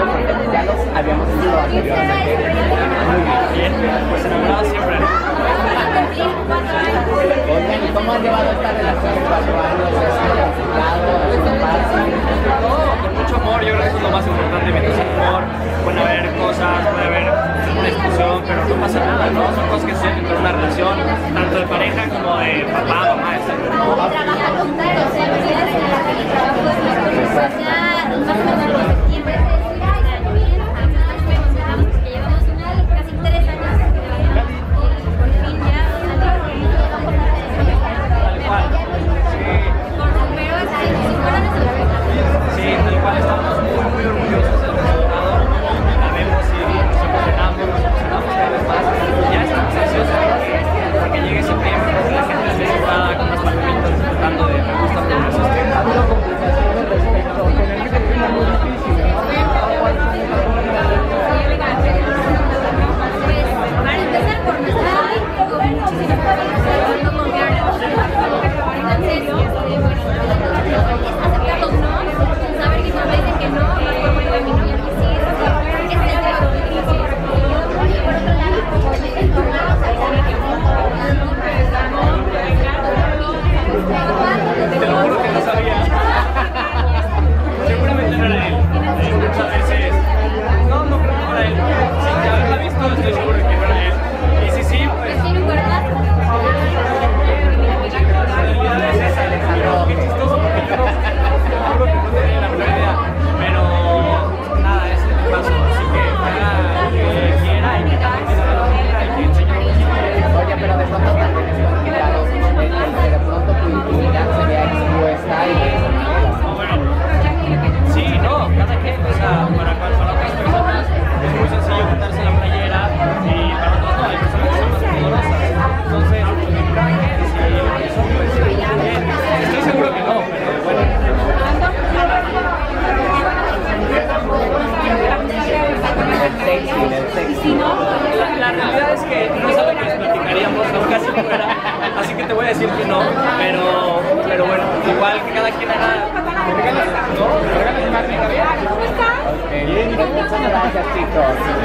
porque ya los habíamos ido anteriormente. Muy bien, pues enamorados siempre, cómo han llevado esta relación cuatro años? ¿Es. Con mucho amor, yo creo que eso es lo más importante. Mientras hay amor, pueden haber cosas, puede haber una discusión, pero no pasa nada, ¿no? Son cosas que se una relación, tanto de pareja como de papá, mamá, etc. Si no, la, realidad es que no es algo que les platicaríamos, aún casi fuera, así que te voy a decir que no, pero, pero bueno, igual que cada quien haga... No? ¿Cómo estás? Bien, muchas gracias chicos.